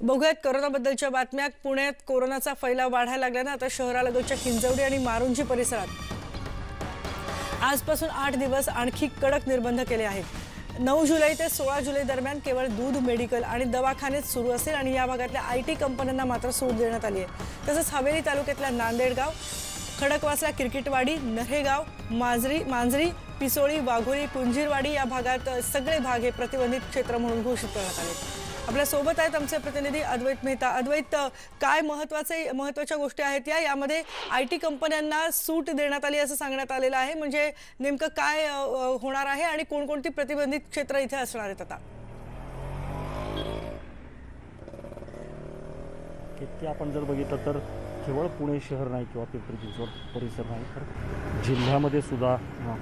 बघूयात कोरोनाबद्दलच्या बातम्या. पुण्यात कोरोनाचा फैलाव वाढायला लागल्यानं आता शहरालगतच्या किंजवडी आणि मारुंजी परिसरात आजपासून आठ दिवस आणखी कडक निर्बंध केले आहेत. नऊ जुलै ते सोळा जुलै दरम्यान केवळ दूध मेडिकल आणि दवाखानेच सुरू असेल आणि या भागातल्या आय टी कंपन्यांना मात्र सूट देण्यात आली आहे. तसंच हवेली तालुक्यातल्या नांदेडगाव खडकवासला क्रिकेटवाडी नरेगाव मांजरी मांजरी पिसोळी वाघोली कुंजीरवाडी या भागात सगळे भाग हे प्रतिबंधित क्षेत्र म्हणून घोषित करण्यात आले. आपल्यासोबत आहेत आमचे प्रतिनिधी अद्वैत मेहता. अद्वैत काय महत्त्वाचे महत्त्वाच्या गोष्टी आहेत या? यामध्ये आय टी कंपन्यांना सूट देण्यात आली असं सांगण्यात आलेलं आहे. म्हणजे नेमकं काय होणार आहे आणि कोणकोणती प्रतिबंधित क्षेत्र इथे असणार आहेत आता? आपण जर बघितलं तर केवळ पुणे शहर नाही किंवा पिंपरी चिंचवड परिसर नाही तर जिल्ह्यामध्ये सुद्धा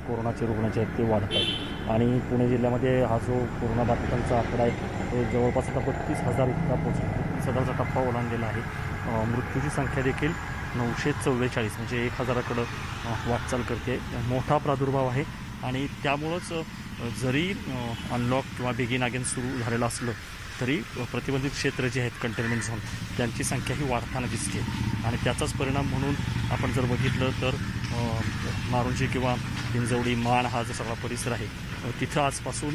कोरोनाचे रुग्ण जे आहेत ते वाढत आहेत. आणि पुणे जिल्ह्यामध्ये हा जो कोरोना बाधितांचा आकडा आहे तो जवळपास आता बत्तीस हजार इतका पोहोचला बत्तीस हजारचा टप्पा ओलांडलेला आहे. मृत्यूची संख्या देखील नऊशे चव्वेचाळीस म्हणजे एक हजाराकडं वाटचाल करते. मोठा प्रादुर्भाव आहे. आणि त्यामुळंच जरी अनलॉक किंवा बेगिन अगेन सुरू झालेलं असलं तरी प्रतिबंधित क्षेत्र जे आहेत कंटेनमेंट झोन त्यांची संख्याही वाढताना दिसते. आणि त्याचाच परिणाम म्हणून आपण जर बघितलं तर मारुंजी किंवा हिंजवडी माण हा जो सगळा परिसर आहे तिथं आजपासून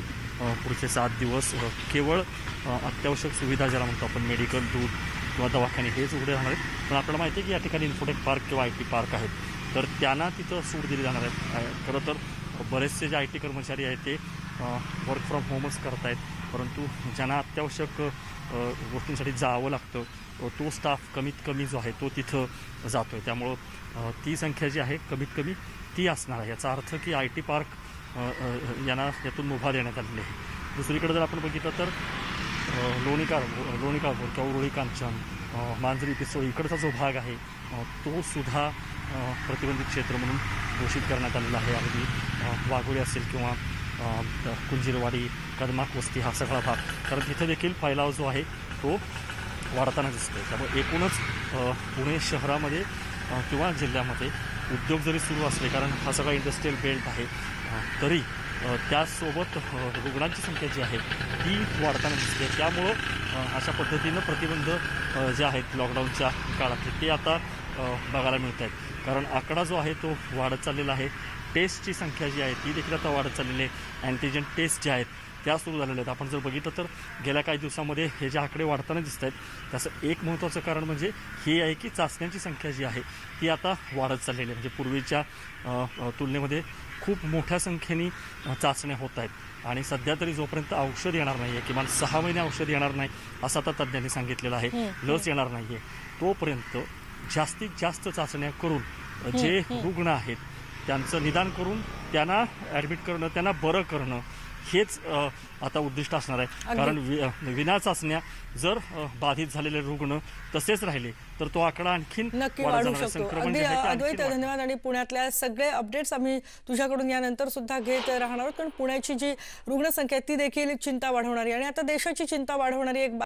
पुढचे सात दिवस केवळ अत्यावश्यक सुविधा ज्याला म्हणतो आपण मेडिकल दूध किंवा दवाखाने हेच उघडे राहणार आहेत. पण आपल्याला माहिती आहे की या ठिकाणी इन्फोटेक पार्क किंवा आय टी पार्क आहेत. तर त्यांना तिथं सूट दिली जाणार आहे. खरं तर बरेचसे जे आय टी कर्मचारी आहेत ते वर्क फ्रॉम होमच करत आहेत परंतु ज्यांना अत्यावश्यक गोष्टींसाठी जावं लागतं तो स्टाफ कमीत कमी जो आहे तो तिथं जातो आहे त्यामुळं ती संख्या जी आहे कमीत कमी ती असणार आहे. याचा अर्थ की आय टी पार्क यांना यातून मुभा देण्यात आलेली आहे. दुसरीकडे जर आपण बघितलं तर लोणीकार लोणीका लोणीकापूर किंवा उरुळी कांचन मांजरी पिसोळी इकडचा जो भाग आहे तो सुद्धा प्रतिबंधित क्षेत्र म्हणून घोषित करण्यात आलेला आहे. अगदी वाघोळी असेल किंवा कुंजीरवाडी कदमाक वस्ती हा सगळा भाग कारण तिथे देखील फैलाव जो आहे तो वाढताना दिसतो आहे त्यामुळे एकूणच पुणे शहरामध्ये किंवा जिल्ह्यामध्ये उद्योग जरी सुरू असले कारण हा सगळा इंडस्ट्रीयल बेल्ट आहे तरी त्यासोबत रुग्णांची संख्या जी आहे ती वाढताना दिसते त्यामुळं अशा पद्धतीनं प्रतिबंध जे आहेत लॉकडाऊनच्या काळातले ते आता बघायला मिळत आहेत कारण आकडा जो आहे तो वाढत चाललेला आहे टेस्टची संख्या जी आहे ती देखील आता वाढत चाललेली आहे. अँटीजन टेस्ट ज्या आहेत त्या सुरू झालेल्या आहेत. आपण जर बघितलं तर गेल्या काही दिवसामध्ये हे जे आकडे वाढताना दिसत आहेत त्याचं एक महत्त्वाचं कारण म्हणजे हे आहे की चाचण्यांची संख्या जी आहे ती आता वाढत चाललेली आहे. म्हणजे पूर्वीच्या तुलनेमध्ये खूप मोठ्या संख्येने चाचण्या होत आहेत. आणि सध्या तरी जोपर्यंत औषध येणार नाही आहे किमान सहा महिने औषध येणार नाही असं आता तज्ज्ञांनी सांगितलेलं आहे. लस येणार नाही आहे तोपर्यंत जास्तीत जास्त चाचण्या करून जे रुग्ण आहेत त्यांचं निदान करून त्यांना ॲडमिट करणं त्यांना बरं करणं हेच आता उद्दिष्ट असणार आहे. कारण वि विना चाचण्या जर बाधित झालेले रुग्ण तसेच राहिले तर तो आकडा आणखीन नक्की वाढू. शकतो अगदी अद्वैत. धन्यवाद आणि पुण्यातल्या सगळे अपडेट्स आम्ही तुझ्याकडून यानंतर सुद्धा घेत राहणार आहोत कारण पुण्याची जी रुग्णसंख्या आहे ती देखील चिंता वाढवणारी आणि आता देशाची चिंता वाढवणारी एक